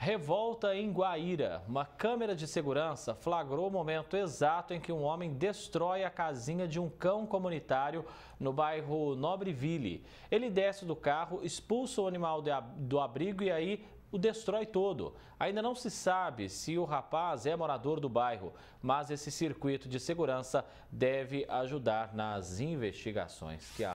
Revolta em Guaíra. Uma câmera de segurança flagrou o momento exato em que um homem destrói a casinha de um cão comunitário no bairro Nobreville. Ele desce do carro, expulsa o animal do abrigo e aí o destrói todo. Ainda não se sabe se o rapaz é morador do bairro, mas esse circuito de segurança deve ajudar nas investigações. que há.